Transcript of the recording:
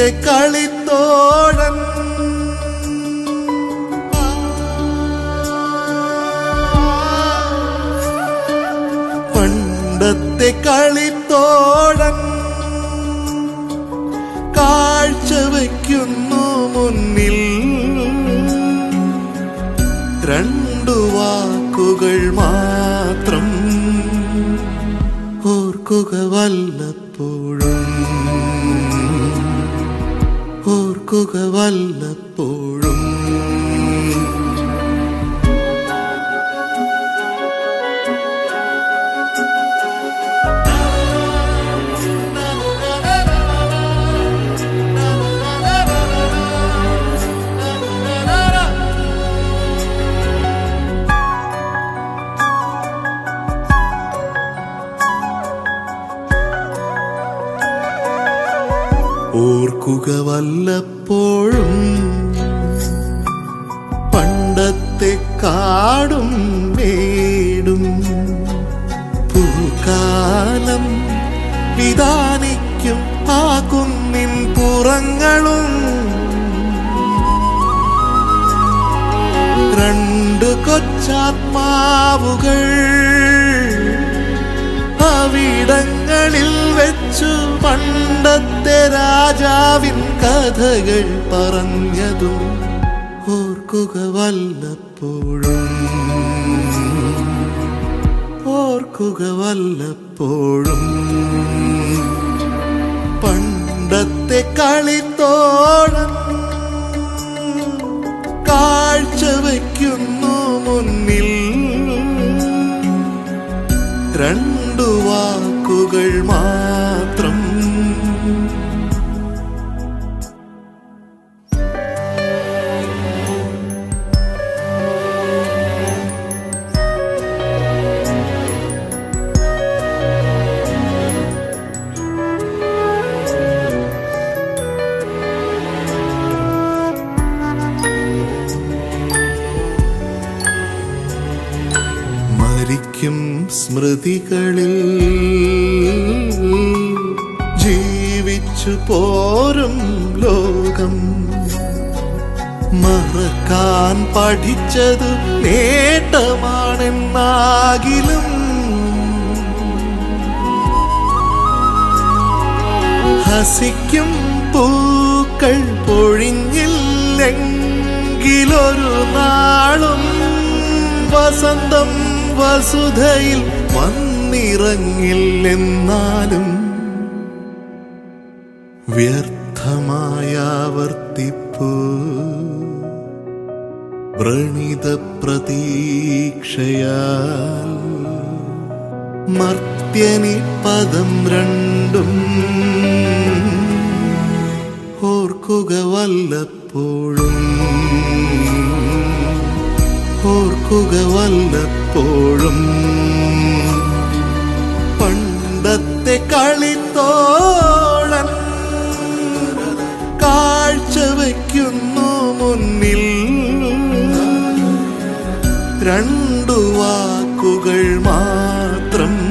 പണ്ടത്തെ കളിത്തോഴൻ പണ്ടത്തെ കളിത്തോഴൻ കാഴ്ചവെക്കുന്നു മുന്നിൽ. രണ്ടു വാക്കുകൾ മാത്രം ഓർക്കുക വല്ലപ്പോഴും. ഓർക്കുക വല്ലപ്പോഴും ഓർക്കുക വല്ലപ്പോഴും. പണ്ടത്തെ കാടും മേടും. പൂക്കാലം വിധാനിക്കും ആ കുന്നിൻ പുറങ്ങളും. രണ്ട് കൊച്ചാത്മാവുകൾ അവിടങ്ങളിൽ വെച്ചു. രാജാവിൻ കഥകൾ പറഞ്ഞതും ഓർക്കുക വല്ലപ്പോഴും. ഓർക്കുക വല്ലപ്പോഴും. പണ്ടത്തെ കളിത്തോളം കാഴ്ച വയ്ക്കുന്നു മുന്നിൽ. രണ്ടു വാക്കുകൾ മാത്രം സ്മൃതികളിൽ ജീവിച്ചു പോരും ലോകം. മറക്കാൻ പഠിച്ചത് നേട്ടമാണെന്നാകിലും. ഹസിക്കും പൂക്കൾ പൊഴിഞ്ഞില്ലെങ്കിലൊരു നാളും വസന്തം വസുധയിൽ വന്നിറങ്ങില്ലെന്നാലും വ്യർത്ഥമായ വർത്തിപ്പൂ വ്രണിത പ്രതീക്ഷയാൽ മർത്യനി പദം രണ്ടും ഓർക്കുക വല്ലപ്പോഴും ഓർക്കുക വല്ലപ്പോഴും പണ്ടത്തെ കളിത്തോളൻ കാഴ്ച വയ്ക്കുന്നു മുന്നിൽ. രണ്ടു വാക്കുകൾ മാത്രം